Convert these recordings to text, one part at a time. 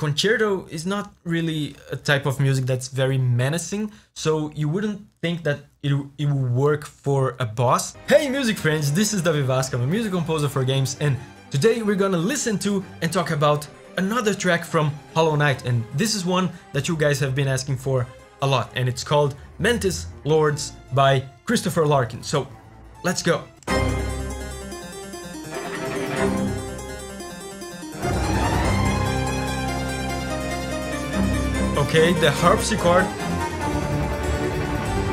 concerto is not really a type of music that's very menacing, so you wouldn't think that it, it would work for a boss. Hey music friends, this is Davi Vasc, I'm a music composer for games, and today we're gonna listen to and talk about another track from Hollow Knight, and this is one that you guys have been asking for a lot, and it's called Mantis Lords by Christopher Larkin. So, let's go! Okay, the harpsichord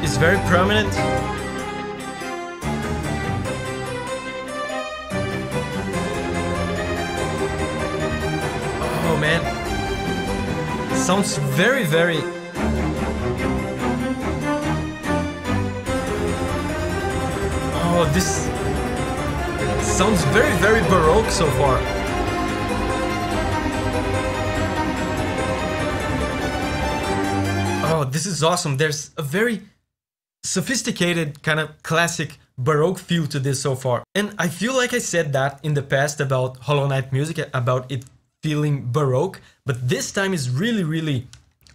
is very prominent. Oh man, sounds very, very. Oh, this sounds very, very baroque so far. Oh, this is awesome. There's a very sophisticated kind of classic baroque feel to this so far. And I feel like I said that in the past about Hollow Knight music, about it feeling baroque, but this time is really, really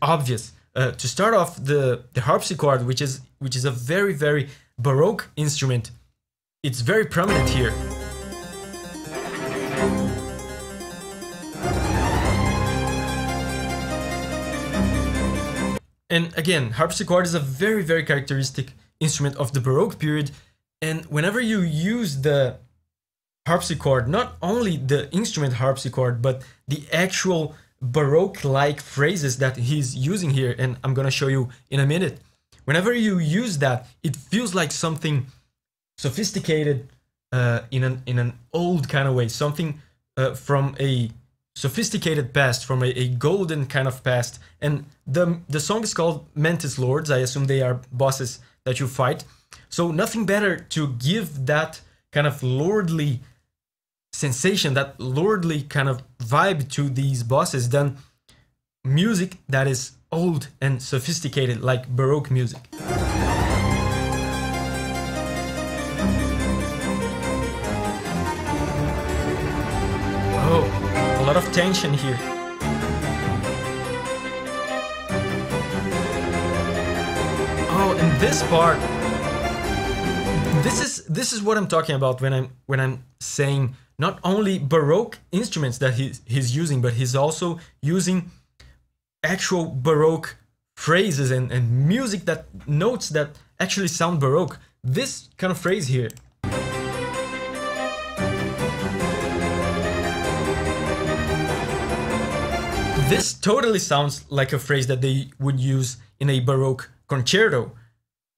obvious. Uh, to start off, the, the harpsichord, which is which is a very, very baroque instrument, it's very prominent here. And again, harpsichord is a very, very characteristic instrument of the Baroque period. And whenever you use the harpsichord, not only the instrument harpsichord, but the actual Baroque-like phrases that he's using here, and I'm gonna show you in a minute. Whenever you use that, it feels like something sophisticated uh, in an in an old kind of way, something uh, from a sophisticated past, from a, a, golden kind of past. And the the song is called Mantis Lords. I assume they are bosses that you fight. So nothing better to give that kind of lordly sensation, that lordly kind of vibe to these bosses than music that is old and sophisticated like Baroque music. Lot of tension here. Oh, and this part this is this is what I'm talking about when I'm when I'm saying not only baroque instruments that he's he's using, but he's also using actual baroque phrases and, and music that notes that actually sound baroque. This kind of phrase here. This totally sounds like a phrase that they would use in a baroque concerto.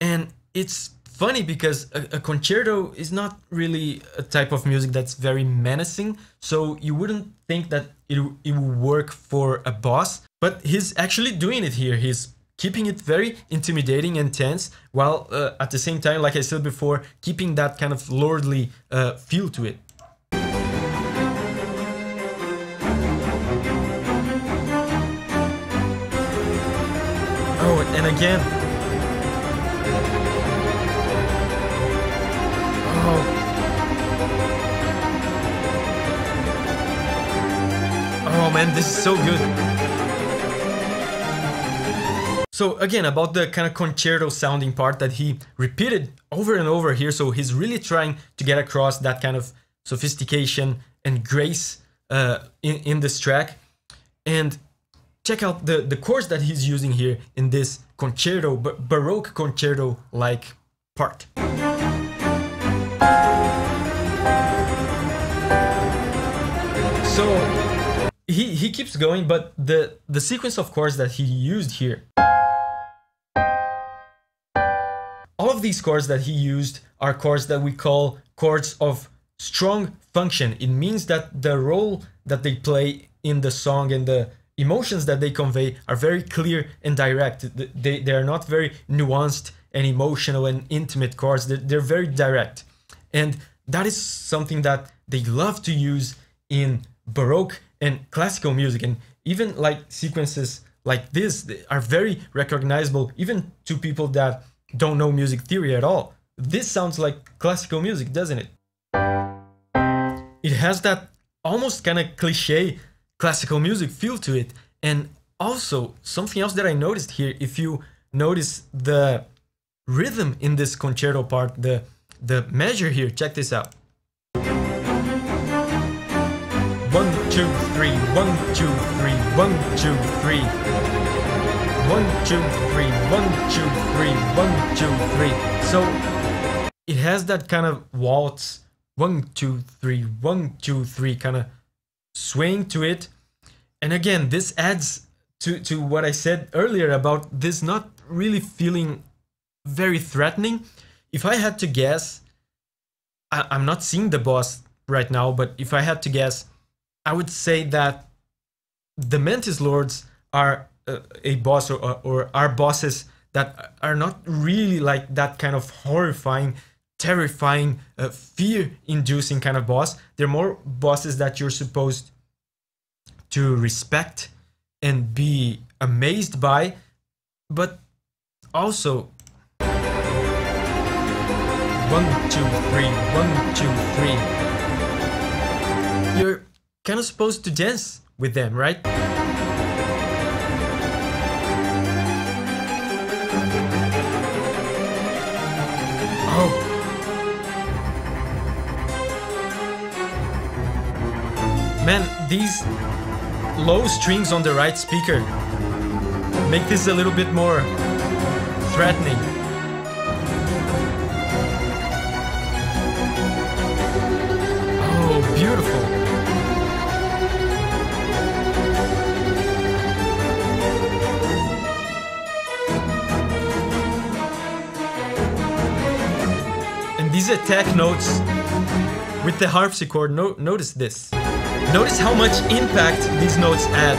And it's funny because a, a, concerto is not really a type of music that's very menacing, so you wouldn't think that it, it would work for a boss, but he's actually doing it here. He's keeping it very intimidating and tense, while uh, at the same time, like I said before, keeping that kind of lordly uh, feel to it. Oh, and again, Oh man, this is so good. So again, about the kind of concerto sounding part that he repeated over and over here. So he's really trying to get across that kind of sophistication and grace uh, in, in this track. And check out the, the chords that he's using here in this concerto, Baroque concerto-like part. So he, he keeps going, but the, the sequence of chords that he used here, all of these chords that he used are chords that we call chords of strong function. It means that the role that they play in the song and the emotions that they convey are very clear and direct. They, they are not very nuanced and emotional and intimate chords. They're, they're very direct. And that is something that they love to use in Baroque and classical music. And even like sequences like this are very recognizable even to people that don't know music theory at all. This sounds like classical music, doesn't it? It has that almost kind of cliche classical music feel to it. And also, something else that I noticed here, if you notice the rhythm in this concerto part, the, the measure here, check this out. One, two, three, one, two, three, one, two, three. One, two, three, one, two, three, one, two, three. So it has that kind of waltz, one, two, three, one, two, three, kind of swing to it. And again, this adds to, to what I said earlier about this not really feeling very threatening. If I had to guess, I, I'm not seeing the boss right now, but if I had to guess, I would say that the Mantis Lords are uh, a boss or, or are bosses that are not really like that kind of horrifying, terrifying, uh, fear-inducing kind of boss. They're more bosses that you're supposed to respect and be amazed by, but also one, two, three, one, two, three. You're kind of supposed to dance with them, right? Oh. Man, these low strings on the right speaker make this a little bit more threatening. Oh, beautiful. And these attack notes with the harpsichord, no notice this. Notice how much impact these notes add.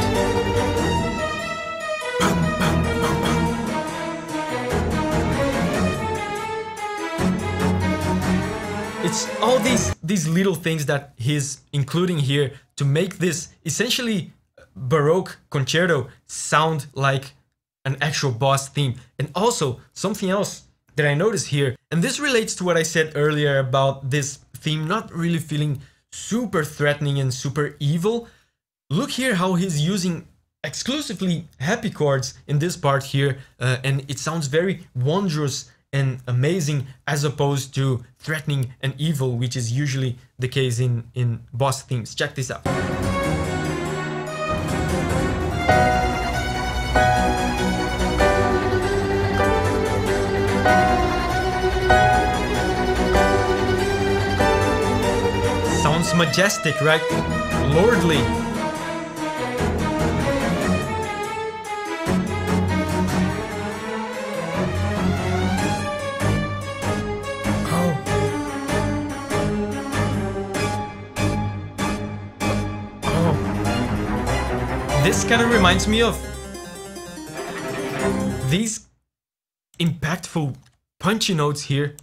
It's all these these little things that he's including here to make this essentially baroque concerto sound like an actual boss theme. And also something else that I noticed here, and this relates to what I said earlier about this theme not really feeling super threatening and super evil. Look here how he's using exclusively happy chords in this part here, uh, and it sounds very wondrous and amazing as opposed to threatening and evil, which is usually the case in, in boss themes. Check this out. Majestic, right? Lordly. Oh. Oh. this kind of reminds me of these impactful punchy notes here.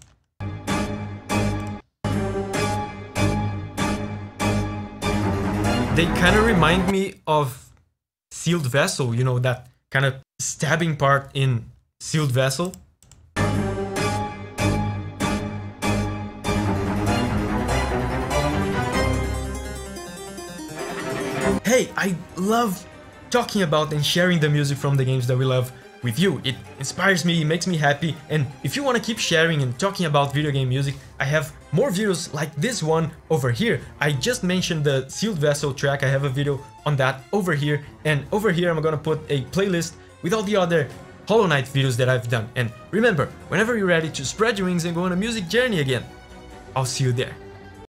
They kind of remind me of Sealed Vessel, you know, that kind of stabbing part in Sealed Vessel. Hey, I love talking about and sharing the music from the games that we love with you. It inspires me, it makes me happy, and if you want to keep sharing and talking about video game music, I have more videos like this one over here. I just mentioned the Sealed Vessel track, I have a video on that over here, and over here I'm gonna put a playlist with all the other Hollow Knight videos that I've done. And remember, whenever you're ready to spread your wings and go on a music journey again, I'll see you there.